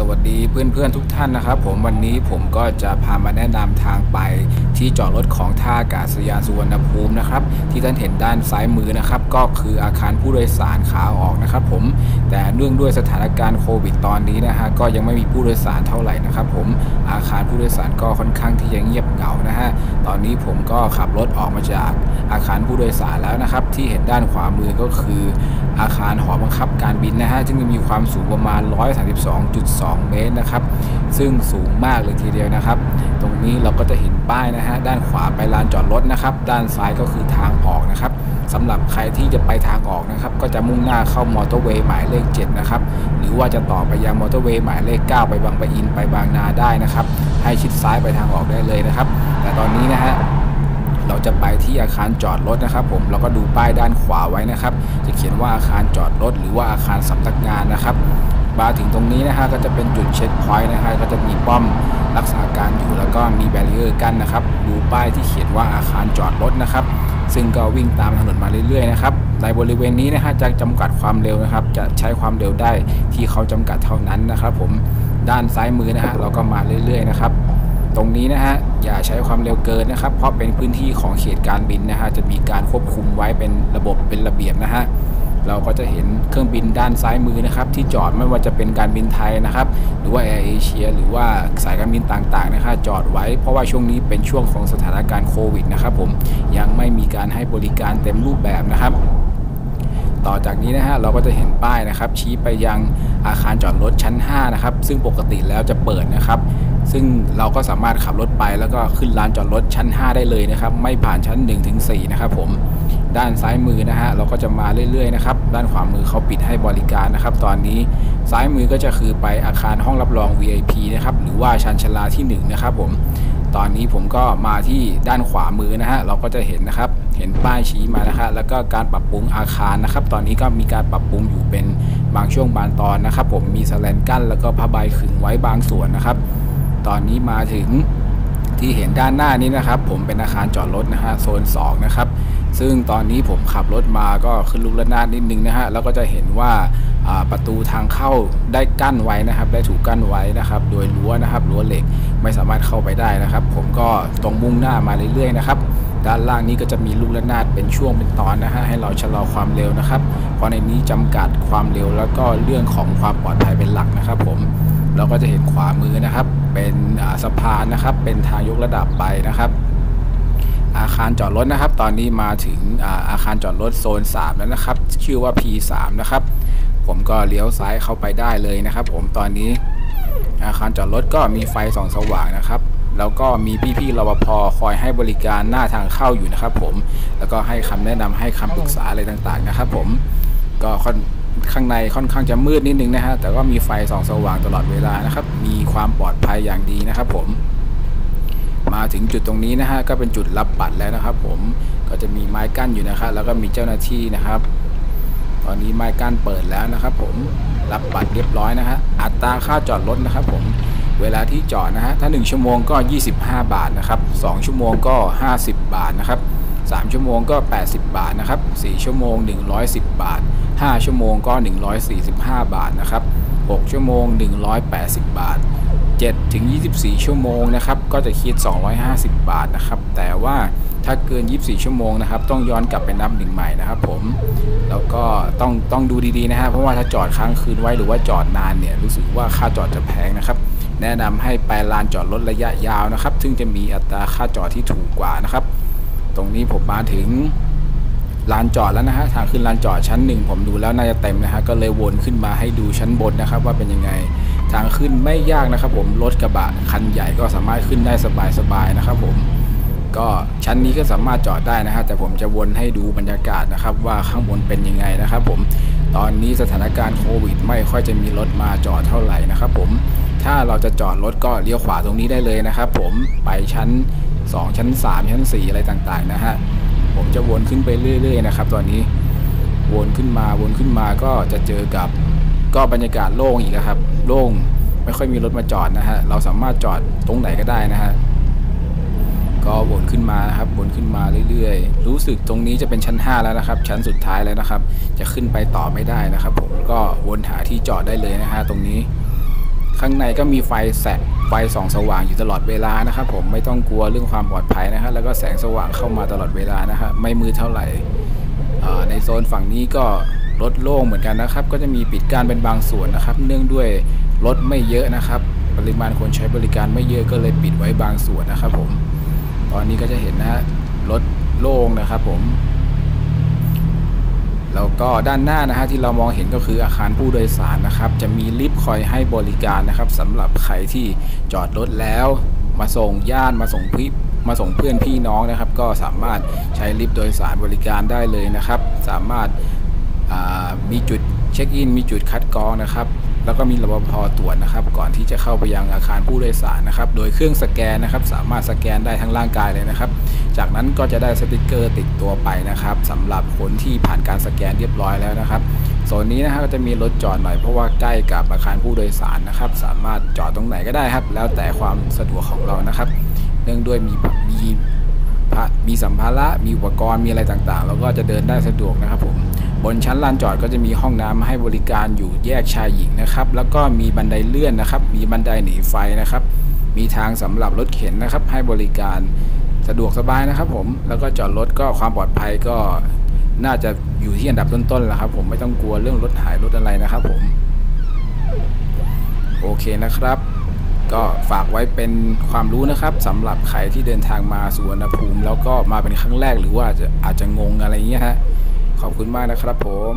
สวัสดีเพื่อนๆทุกท่านนะครับ ผมวันนี้ผมก็จะพามาแนะนำทางไปที่จอดรถของท่าอากาศยานสุวรรณภูมินะครับ ที่ท่านเห็นด้านซ้ายมือนะครับ ก็คืออาคารผู้โดยสารขาออกนะครับ ผมแต่เนื่องด้วยสถานการณ์โควิดตอนนี้นะฮะก็ยังไม่มีผู้โดยสารเท่าไหร่นะครับ ผมอาคารผู้โดยสารก็ค่อนข้างที่จะเงียบเหงานะฮะตอนนี้ผมก็ขับรถออกมาจากอาคารผู้โดยสารแล้วนะครับ ที่เห็นด้านขวามือก็คือ อาคารหอบังคับการบินนะฮะซึ่งมีความสูงประมาณ 132.2เมตรนะครับ ซึ่งสูงมากเลยทีเดียวนะครับ ตรงนี้เราก็จะเห็นป้ายนะฮะด้านขวาไปลานจอดรถนะครับ ด้านซ้ายก็คือทางออกนะครับสำหรับใครที่จะไปทางออกนะครับ ก็จะมุ่งหน้าเข้ามอเตอร์เวย์หมายเลข 7 นะครับ หรือว่าจะต่อไปยังมอเตอร์เวย์หมายเลข 9 ไปบางปะอินไปบางนาได้นะครับ ให้ชิดซ้ายไปทางออกได้เลยนะครับ แต่ตอนนี้นะฮะเราจะไปที่อาคารจอดรถนะครับ ผมเราก็ดูป้ายด้านขวาไว้นะครับ จะเขียนว่าอาคารจอดรถหรือว่าอาคารสำนักงานนะครับ มาถึงตรงนี้นะฮะก็จะเป็นจุด checkpoint นะฮะก็จะมีป้อมรักษาการอยู่แล้วก็มี barrier กั้นนะครับ ดูป้ายที่เขียนว่าอาคารจอดรถนะครับ ซึ่งก็วิ่งตามถนนมาเรื่อยๆนะครับในบริเวณนี้นะฮะจะจำกัดความเร็วนะครับ จะใช้ความเร็วได้ที่เขาจำกัดเท่านั้นนะครับ ผมด้านซ้ายมือนะฮะเราก็มาเรื่อยๆนะครับตรงนี้นะฮะอย่าใช้ความเร็วเกินนะครับ เพราะเป็นพื้นที่ของเขตการบินนะฮะจะมีการควบคุมไว้เป็นระบบเป็นระเบียบนะฮะ เราก็จะเห็นเครื่องบินด้านซ้ายมือนะครับที่จอดไม่ว่าจะเป็นการบินไทยนะครับ หรือว่าแอร์เอเชียหรือว่าสายการบินต่างๆนะครับจอดไว้เพราะว่าช่วงนี้เป็นช่วงของสถานการณ์โควิดนะครับผมยังไม่มีการให้บริการเต็มรูปแบบนะครับต่อจากนี้นะฮะเราก็จะเห็นป้ายนะครับ ชี้ไปยังอาคารจอดรถชั้น 5 นะครับ ซึ่งปกติแล้วจะเปิดนะครับ ซึ่งเราก็สามารถขับรถไปแล้วก็ขึ้นลานจอดรถชั้น 5 ได้เลยนะครับ ไม่ผ่านชั้น 1-4 นะครับผม ด้านซ้ายมือนะฮะเราก็จะมาเรื่อยๆนะครับด้านขวามือเขาปิดให้บริการนะครับ ตอนนี้ซ้ายมือก็จะคือไปอาคารห้องรับรอง VIP นะครับหรือว่าชันชลาที่1นะครับผมตอนนี้ผมก็มาที่ด้านขวามือนะฮะเราก็จะเห็นนะครับ เห็นป้ายชี้มานะฮะแล้วก็การปรับปรุงอาคารนะครับ ตอนนี้ก็มีการปรับปรุงอยู่เป็นบางช่วงบางตอนนะครับ ผมมีสแลนกั้นแล้วก็ผ้าใบขึงไว้บางส่วนนะครับ ตอนนี้มาถึงที่เห็นด้านหน้านี้นะครับ ผมเป็นอาคารจอดรถนะฮะโซน2นะครับ ซึ่งตอนนี้ผมขับรถมาก็ขึ้นลูกระนาดนิดนึงนะฮะแล้วก็จะเห็นว่าประตูทางเข้าได้กั้นไว้นะครับ ได้ถูกกั้นไว้นะครับ โดยรั้วนะครับรั้วเหล็กไม่สามารถเข้าไปได้นะครับ ผมก็ตรงมุ่งหน้ามาเรื่อยๆนะครับด้านล่างนี้ก็จะมีลูกระนาดเป็นช่วงเป็นตอนนะฮะให้เราชะลอความเร็วนะครับเพราะในนี้จำกัดความเร็วแล้วก็เรื่องของความปลอดภัยเป็นหลักนะครับ ผมเราก็จะเห็นขวามือนะครับ เป็นสะพานนะครับ เป็นทางยกระดับไปนะครับ อาคารจอดรถนะครับ ตอนนี้มาถึงอาคารจอดรถโซน 3 แล้วนะครับ ชื่อว่า P3 นะครับ ผมก็เลี้ยวซ้ายเข้าไปได้เลยนะครับ ผมตอนนี้อาคารจอดรถก็มีไฟส่องสว่างนะครับ แล้วก็มีพี่ๆรปภคอยให้บริการหน้าทางเข้าอยู่นะครับ ผมแล้วก็ให้คำแนะนำให้คำปรึกษาอะไรต่างๆนะครับ ผมก็ข้างในค่อนข้างจะมืดนิดนึงนะฮะแต่ก็มีไฟส่องสว่างตลอดเวลานะครับ มีความปลอดภัยอย่างดีนะครับ ผม มาถึงจุดตรงนี้นะฮะก็เป็นจุดรับบัตรแล้วนะครับ ผมก็จะมีไม้กั้นอยู่นะครับ แล้วก็มีเจ้าหน้าที่นะครับ ตอนนี้ไม้กั้นเปิดแล้วนะครับ ผมรับบัตรเรียบร้อยนะฮะอัตราค่าจอดรถนะครับ ผมเวลาที่จอดนะฮะถ้า 1 ชั่วโมงก็ 25 บาทนะครับ2ชั่วโมงก็ 50 บาทนะครับ3ชั่วโมงก็ 80 บาทนะครับ4ชั่วโมง 110 บาท 5 ชั่วโมงก็ 145 บาทนะครับ6ชั่วโมง 180 บาท 7ถึง24 ชั่วโมงนะครับก็จะคิด 250 บาทนะครับ แต่ว่าถ้าเกิน 24 ชั่วโมงนะครับ ต้องย้อนกลับไปนับหนึ่งใหม่นะครับผม แล้วก็ต้องต้องดูดีๆนะฮะเพราะว่าถ้าจอดค้างคืนไว้หรือว่าจอดนานเนี่ยรู้สึกว่าค่าจอดจะแพงนะครับ แนะนำให้ไปลานจอดรถระยะยาวนะครับ ซึ่งจะมีอัตราค่าจอดที่ถูกกว่านะครับ ตรงนี้ผมมาถึงลานจอดแล้วนะฮะทางขึ้นลานจอดชั้นหนึ่งผมดูแล้วน่าจะเต็มนะฮะก็เลยวนขึ้นมาให้ดูชั้นบนนะครับ ว่าเป็นยังไง ทางขึ้นไม่ยากนะครับ ผมรถกระบะคันใหญ่ก็สามารถขึ้นได้สบายๆนะครับ ผมก็ชั้นนี้ก็สามารถจอดได้นะฮะแต่ผมจะวนให้ดูบรรยากาศนะครับ ว่าข้างบนเป็นยังไงนะครับ ผมตอนนี้สถานการณ์โควิด ไม่ค่อยจะมีรถมาจอดเท่าไหร่นะครับ ผมถ้าเราจะจอดรถก็เลี้ยวขวาตรงนี้ได้เลยนะครับ ผมไปชั้น 2 ชั้น 3 ชั้น 4 อะไรต่างๆนะฮะผมจะวนขึ้นไปเรื่อย ๆ นะครับ ตอนนี้วนขึ้นมาวนขึ้นมาก็จะเจอกับก็บรรยากาศโล่งอีกครับ โล่งไม่ค่อยมีรถมาจอดนะฮะเราสามารถจอดตรงไหนก็ได้นะฮะก็วนขึ้นมาครับวนขึ้นมาเรื่อยๆ รู้สึกตรงนี้จะเป็นชั้น 5 แล้วนะครับ ชั้นสุดท้ายแล้วนะครับ จะขึ้นไปต่อไม่ได้นะครับ ผมก็วนหาที่จอดได้เลยนะฮะตรงนี้ ข้างในก็มีไฟแสงไฟส่องสว่างอยู่ตลอดเวลานะครับ ผมไม่ต้องกลัวเรื่องความปลอดภัยนะฮะแล้วก็แสงสว่างเข้ามาตลอดเวลานะฮะไม่มืดเท่าไหร่ในโซนฝั่งนี้ก็ รถโล่งเหมือนกันนะครับ ก็จะมีปิดการเป็นบางส่วนนะครับ เนื่องด้วยรถไม่เยอะนะครับ ปริมาณคนใช้บริการไม่เยอะก็เลยปิดไว้บางส่วนนะครับ ผม ตอนนี้ก็จะเห็นนะฮะรถโล่งนะครับ ผมแล้วก็ด้านหน้านะฮะที่เรามองเห็นก็คืออาคารผู้โดยสารนะครับ จะมีลิฟต์คอยให้บริการนะครับสำหรับใครที่จอดรถแล้ว มาส่งญาติมาส่งพี่มาส่งเพื่อนพี่น้องนะครับ ก็สามารถใช้ลิฟต์โดยสารบริการได้เลยนะครับ สามารถ มีจุดเช็คอิน มีจุดคัดกรองนะครับ แล้วก็มีรปภตรวจนะครับ ก่อนที่จะเข้าไปยังอาคารผู้โดยสารนะครับ โดยเครื่องสแกนนะครับ สามารถสแกนได้ทั้งร่างกายเลยนะครับ จากนั้นก็จะได้สติกเกอร์ติดตัวไปนะครับสำหรับคนที่ผ่านการสแกนเรียบร้อยแล้วนะครับโซนนี้นะครับก็จะมีรถจอดหน่อยเพราะว่าใกล้กับอาคารผู้โดยสารนะครับ สามารถจอดตรงไหนก็ได้ครับ แล้วแต่ความสะดวกของเรานะครับ เนื่องด้วยมีมี มีสัมภาระมีอุปกรณ์มีอะไรต่างๆ แล้วก็จะเดินได้สะดวกนะครับผมบนชั้นลานจอดก็จะมีห้องน้ำให้บริการอยู่แยกชายหญิงนะครับ แล้วก็มีบันไดเลื่อนนะครับ มีบันไดหนีไฟนะครับ มีทางสำหรับรถเข็นนะครับ ให้บริการสะดวกสบายนะครับ ผมแล้วก็จอดรถก็ความปลอดภัยก็น่าจะอยู่ที่อันดับต้นๆแล้วครับ ผมไม่ต้องกลัวเรื่องรถหายรถอะไรนะครับ ผม โอเคนะครับ ก็ฝากไว้เป็นความรู้นะครับสำหรับใครที่เดินทางมาสุวรรณภูมิ แล้วก็มาเป็นครั้งแรกหรือว่าจะอาจจะงงอะไรเงี้ยฮะขอบคุณมากนะครับผม